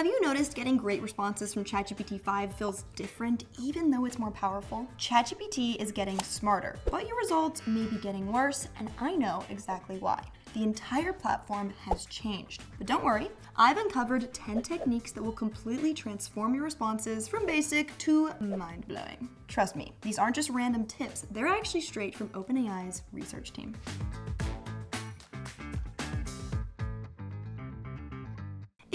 Have you noticed getting great responses from ChatGPT 5 feels different even though it's more powerful? ChatGPT is getting smarter, but your results may be getting worse, and I know exactly why the entire platform has changed. But don't worry, I've uncovered 10 techniques that will completely transform your responses from basic to mind blowing. Trust me, these aren't just random tips, they're actually straight from OpenAI's research team.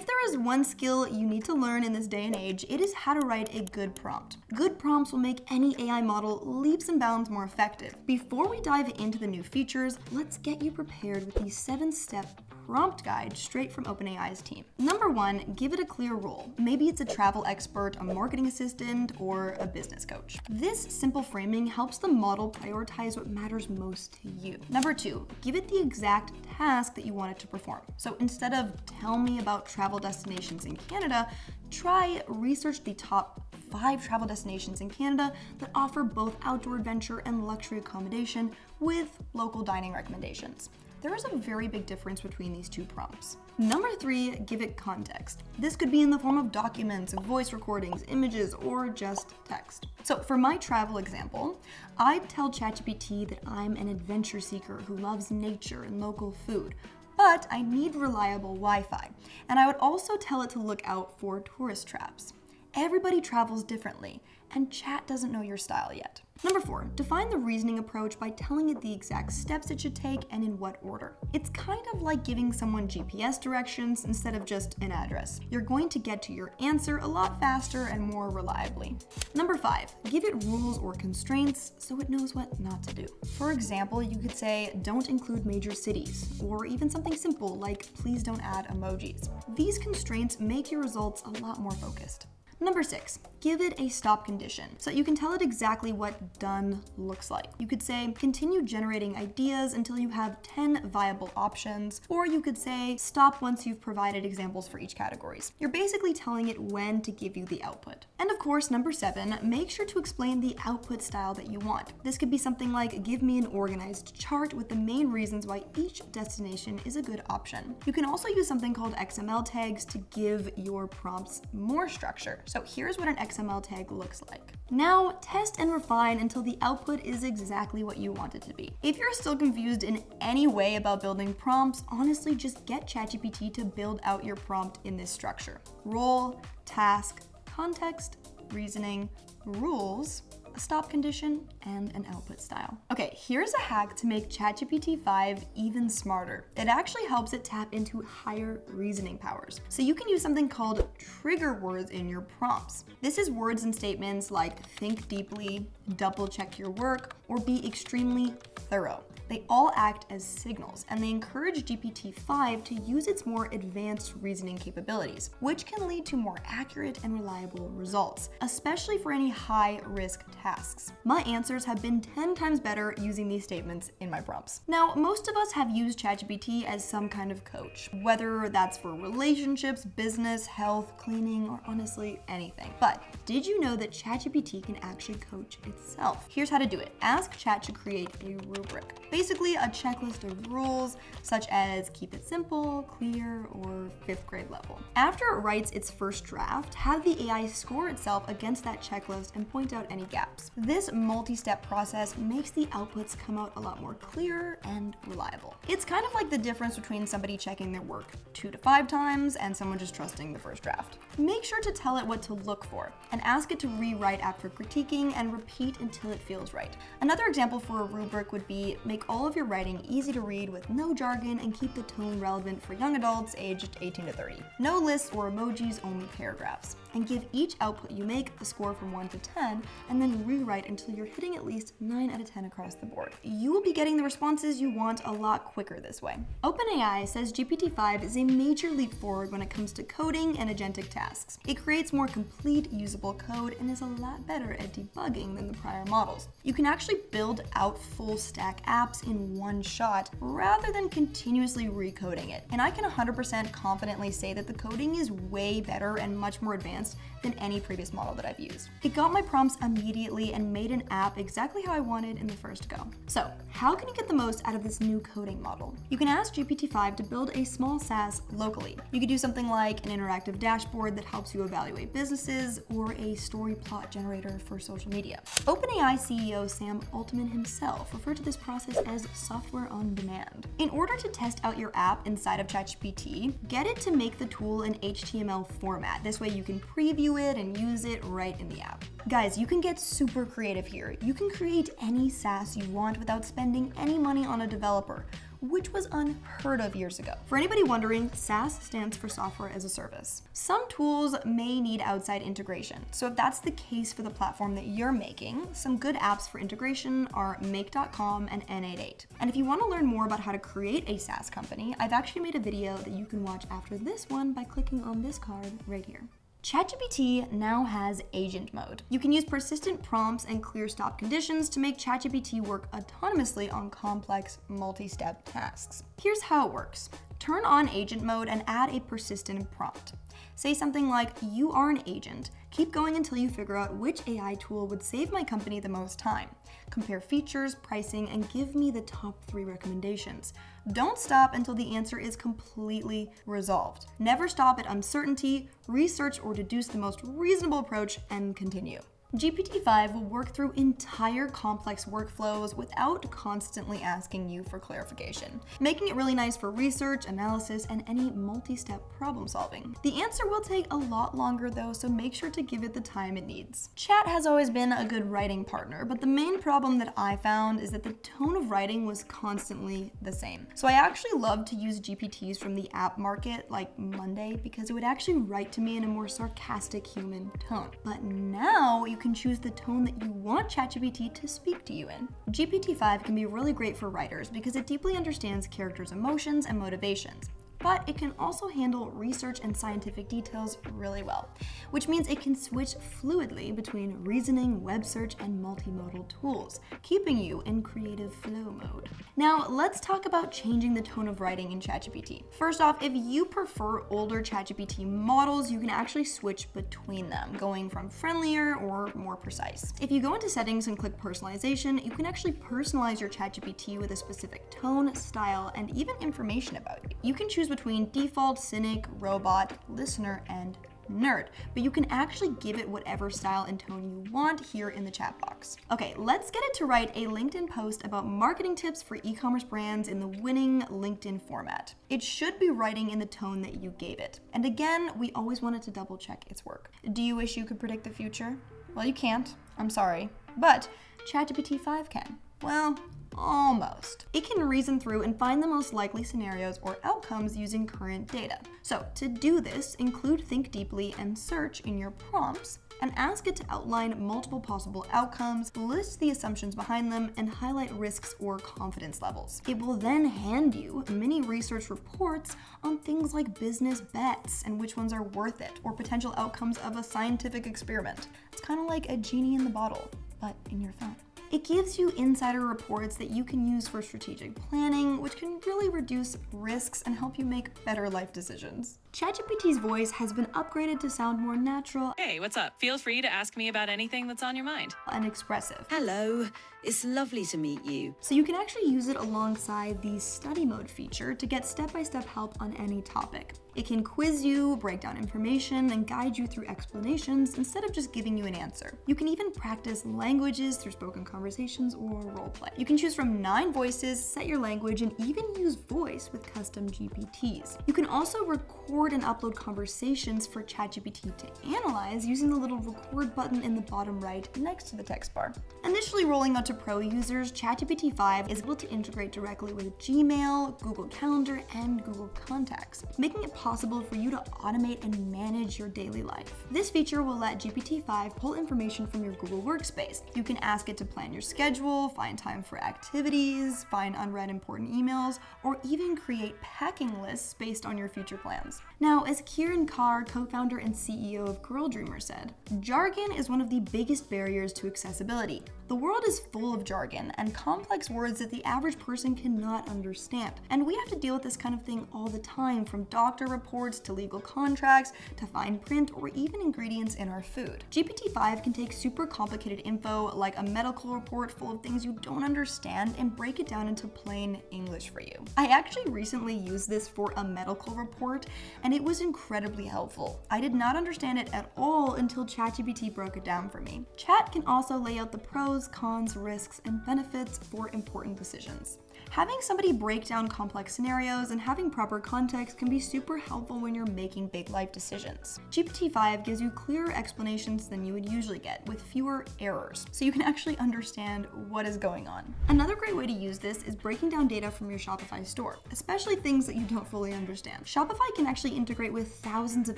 If there is one skill you need to learn in this day and age, it is how to write a good prompt. Good prompts will make any AI model leaps and bounds more effective. Before we dive into the new features, let's get you prepared with the seven step prompt guide straight from OpenAI's team. Number one, give it a clear role. Maybe it's a travel expert, a marketing assistant, or a business coach. This simple framing helps the model prioritize what matters most to you. Number two, give it the exact task that you want it to perform. So instead of tell me about travel destinations in Canada, try research the top five travel destinations in Canada that offer both outdoor adventure and luxury accommodation with local dining recommendations there is a very big difference between these two prompts. Number three, give it context. This could be in the form of documents, voice recordings, images, or just text. So for my travel example, I'd tell ChatGPT that I'm an adventure seeker who loves nature and local food, but I need reliable Wi-Fi. And I would also tell it to look out for tourist traps. Everybody travels differently, and chat doesn't know your style yet. Number four, define the reasoning approach by telling it the exact steps it should take and in what order. It's kind of like giving someone GPS directions instead of just an address. You're going to get to your answer a lot faster and more reliably. Number five, give it rules or constraints so it knows what not to do. For example, you could say, don't include major cities, or even something simple like, please don't add emojis. These constraints make your results a lot more focused. Number six, give it a stop condition so you can tell it exactly what done looks like. You could say, continue generating ideas until you have 10 viable options, or you could say, stop once you've provided examples for each categories. You're basically telling it when to give you the output. And of course, number seven, make sure to explain the output style that you want. This could be something like, give me an organized chart with the main reasons why each destination is a good option. You can also use something called XML tags to give your prompts more structure. So here's what an XML tag looks like. Now, test and refine until the output is exactly what you want it to be. If you're still confused in any way about building prompts, honestly just get ChatGPT to build out your prompt in this structure. Role, task, context, reasoning, rules, a stop condition, and an output style. Okay, here's a hack to make ChatGPT 5 even smarter. It actually helps it tap into higher reasoning powers. So you can use something called trigger words in your prompts. This is words and statements like think deeply, double check your work, or be extremely thorough. They all act as signals, and they encourage GPT-5 to use its more advanced reasoning capabilities, which can lead to more accurate and reliable results, especially for any high-risk tasks. My answers have been 10 times better using these statements in my prompts. Now, most of us have used ChatGPT as some kind of coach, whether that's for relationships, business, health, cleaning, or honestly anything. But did you know that ChatGPT can actually coach itself? Here's how to do it. Ask Chat to create a rubric basically a checklist of rules such as keep it simple, clear, or fifth grade level. After it writes its first draft, have the AI score itself against that checklist and point out any gaps. This multi-step process makes the outputs come out a lot more clear and reliable. It's kind of like the difference between somebody checking their work two to five times and someone just trusting the first draft. Make sure to tell it what to look for and ask it to rewrite after critiquing and repeat until it feels right. Another example for a rubric would be make all of your writing easy to read with no jargon and keep the tone relevant for young adults aged 18 to 30. No lists or emojis, only paragraphs. And give each output you make a score from 1 to 10, and then rewrite until you're hitting at least 9 out of 10 across the board. You will be getting the responses you want a lot quicker this way. OpenAI says GPT-5 is a major leap forward when it comes to coding and agentic tasks. It creates more complete, usable code and is a lot better at debugging than the prior models. You can actually build out full stack apps in one shot rather than continuously recoding it. And I can 100% confidently say that the coding is way better and much more advanced than any previous model that I've used. It got my prompts immediately immediately and made an app exactly how I wanted in the first go. So, how can you get the most out of this new coding model? You can ask GPT-5 to build a small SaaS locally. You could do something like an interactive dashboard that helps you evaluate businesses or a story plot generator for social media. OpenAI CEO Sam Altman himself referred to this process as software on demand. In order to test out your app inside of ChatGPT, get it to make the tool in HTML format. This way you can preview it and use it right in the app. Guys, you can get super creative here. You can create any SaaS you want without spending any money on a developer which was unheard of years ago. For anybody wondering, SaaS stands for software as a service. Some tools may need outside integration, so if that's the case for the platform that you're making, some good apps for integration are Make.com and n8n. And if you want to learn more about how to create a SaaS company, I've actually made a video that you can watch after this one by clicking on this card right here. ChatGPT now has agent mode. You can use persistent prompts and clear stop conditions to make ChatGPT work autonomously on complex multi-step tasks. Here's how it works. Turn on agent mode and add a persistent prompt. Say something like, you are an agent. Keep going until you figure out which AI tool would save my company the most time. Compare features, pricing, and give me the top three recommendations. Don't stop until the answer is completely resolved. Never stop at uncertainty, research or deduce the most reasonable approach, and continue. GPT-5 will work through entire complex workflows without constantly asking you for clarification, making it really nice for research, analysis, and any multi-step problem solving. The answer will take a lot longer though, so make sure to give it the time it needs. Chat has always been a good writing partner, but the main problem that I found is that the tone of writing was constantly the same. So I actually love to use GPTs from the app market like Monday because it would actually write to me in a more sarcastic human tone. But now you can choose the tone that you want ChatGPT to speak to you in. GPT-5 can be really great for writers because it deeply understands characters' emotions and motivations but it can also handle research and scientific details really well, which means it can switch fluidly between reasoning, web search, and multimodal tools, keeping you in creative flow mode. Now, let's talk about changing the tone of writing in ChatGPT. First off, if you prefer older ChatGPT models, you can actually switch between them, going from friendlier or more precise. If you go into settings and click personalization, you can actually personalize your ChatGPT with a specific tone, style, and even information about you. You can choose between default, cynic, robot, listener, and nerd, but you can actually give it whatever style and tone you want here in the chat box. Okay, let's get it to write a LinkedIn post about marketing tips for e-commerce brands in the winning LinkedIn format. It should be writing in the tone that you gave it. And again, we always wanted to double check its work. Do you wish you could predict the future? Well, you can't. I'm sorry. But ChatGPT 5 can. Well, Almost. It can reason through and find the most likely scenarios or outcomes using current data. So to do this, include think deeply and search in your prompts and ask it to outline multiple possible outcomes, list the assumptions behind them, and highlight risks or confidence levels. It will then hand you many research reports on things like business bets and which ones are worth it, or potential outcomes of a scientific experiment. It's kind of like a genie in the bottle, but in your phone. It gives you insider reports that you can use for strategic planning, which can really reduce risks and help you make better life decisions. ChatGPT's voice has been upgraded to sound more natural. Hey, what's up? Feel free to ask me about anything that's on your mind. And expressive. Hello, it's lovely to meet you. So you can actually use it alongside the study mode feature to get step-by-step -step help on any topic. It can quiz you, break down information, and guide you through explanations instead of just giving you an answer. You can even practice languages through spoken conversations or roleplay. You can choose from nine voices, set your language, and even use voice with custom GPTs. You can also record record and upload conversations for ChatGPT to analyze using the little record button in the bottom right next to the text bar. Initially rolling out to pro users, ChatGPT 5 is able to integrate directly with Gmail, Google Calendar, and Google Contacts, making it possible for you to automate and manage your daily life. This feature will let GPT-5 pull information from your Google Workspace. You can ask it to plan your schedule, find time for activities, find unread important emails, or even create packing lists based on your future plans. Now, as Kieran Carr, co-founder and CEO of Girl Dreamer said, jargon is one of the biggest barriers to accessibility. The world is full of jargon and complex words that the average person cannot understand. And we have to deal with this kind of thing all the time, from doctor reports to legal contracts to fine print or even ingredients in our food. GPT-5 can take super complicated info like a medical report full of things you don't understand and break it down into plain English for you. I actually recently used this for a medical report and it was incredibly helpful. I did not understand it at all until ChatGPT broke it down for me. Chat can also lay out the pros, cons, risks, and benefits for important decisions. Having somebody break down complex scenarios and having proper context can be super helpful when you're making big life decisions. GPT-5 gives you clearer explanations than you would usually get, with fewer errors, so you can actually understand what is going on. Another great way to use this is breaking down data from your Shopify store, especially things that you don't fully understand. Shopify can actually integrate with thousands of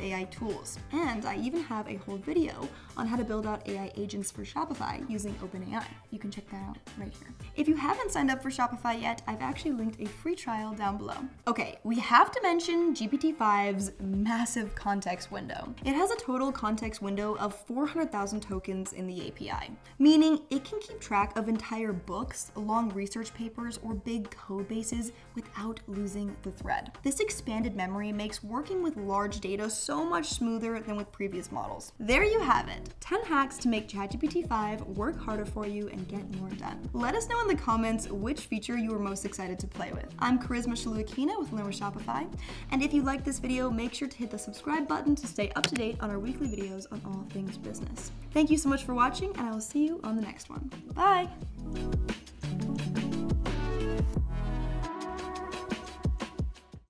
AI tools, and I even have a whole video on how to build out AI agents for Shopify using OpenAI. You can check that out right here. If you haven't signed up for Shopify yet, I've actually linked a free trial down below. Okay, we have to mention GPT-5's massive context window. It has a total context window of 400,000 tokens in the API, meaning it can keep track of entire books, long research papers, or big code bases without losing the thread. This expanded memory makes working with large data so much smoother than with previous models. There you have it, 10 hacks to make ChatGPT 5 work harder for you and get more done. Let us know in the comments which feature you were most excited to play with. I'm Charisma Shaluakina with Learn with Shopify, and if you like this video, make sure to hit the subscribe button to stay up to date on our weekly videos on all things business. Thank you so much for watching, and I will see you on the next one. Bye!